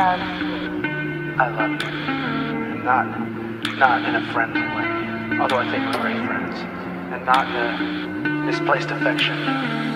friend. I love you. Not, not in a friendly way. Although I think we're great friends. And not in a misplaced affection.